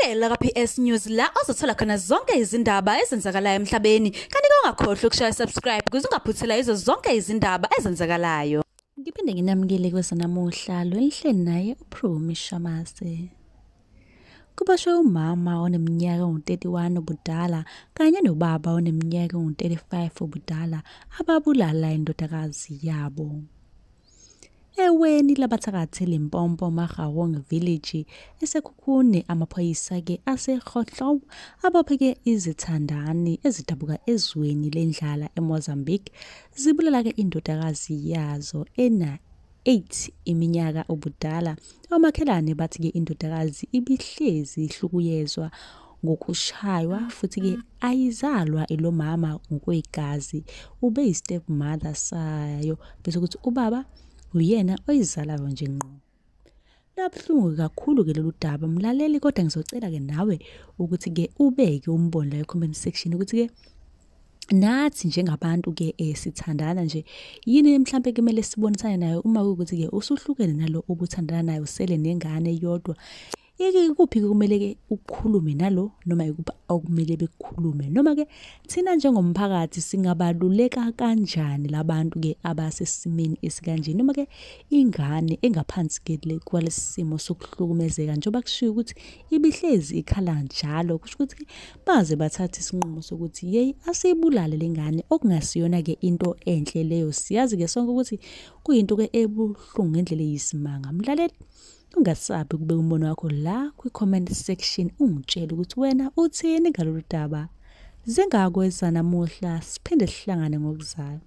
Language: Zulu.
Vukela ka-PS News la ozothola khona zonke izindaba ezenzakalayo emhlabeni kanti ke ungakhohlwa ukushaya subscribe ukuze ungaphuthela izo zonke izindaba ezenzakalayo. Ngiphinde nginamukele kwezanamuhla lwelihleli naye uPrumi Shamase. Kubashwe umama oneminyaka engu-31 ubudala kanye nobaba oneminyaka engu-35 ubudala ababulala indodakazi yabo. Eweni labathakathi Limpopo Makgoweng Village esekhukhune amaphoyisa-ke ase-Kgohlou abophe-ke izithandani ezidabuka ezweni lendlala eMozambique zibulala-ke indodakazi yazo ena 8 iminyaka ubudala. Omakhelwane bathi-ke indodakazi ibihlezi ihlukunyezwa ngokushaywa futhi-ke ayizalwa ilo mama ngokwegazi ube yi-step mother sayo bese kuthi ubaba uyena oyizalayo nje ngqo. Labuhlungu kakhulu-ke lolu daba mlaleli kodwa ngizocela-ke nawe ukuthi-ke ubeke umbono la e-comment section ukuthi-ke nathi njengabantu-ke sithandana nje yini mhlampe kumele sibonisane nayo uma kuwukuthi-ke usuhlukene nalo obuthandana naye usele nengane eyodwa ikuphi-ke kumele-ke ukukhulume nalo noma ikuphi okumele bekukhulume noma-ke thina njengomphakathi singabaluleka kanjani labantu-ke abasesimeni esikanjeni noma-ke ingane engaphansi-ke kwalesi simo sokuhlukumezeka njengoba kushiwo ukuthi ibihlezi ikhala njalo kusho ukuthi baze bathathe isinqumo sokuthi yeyi asiyibulale le ngane okungasiyona-ke into enhle leyo. Siyazi-ke sonke ukuthi kuyinto-ke ebuhlungu ngendlela eyisimanga. Mlaleli ungasabi ukubeka umbono wakho la kwi-comment section ungitshele ukuthi wena uthini ngalolu daba. Zengakweza namuhla siphinde sihlangane ngokuzayo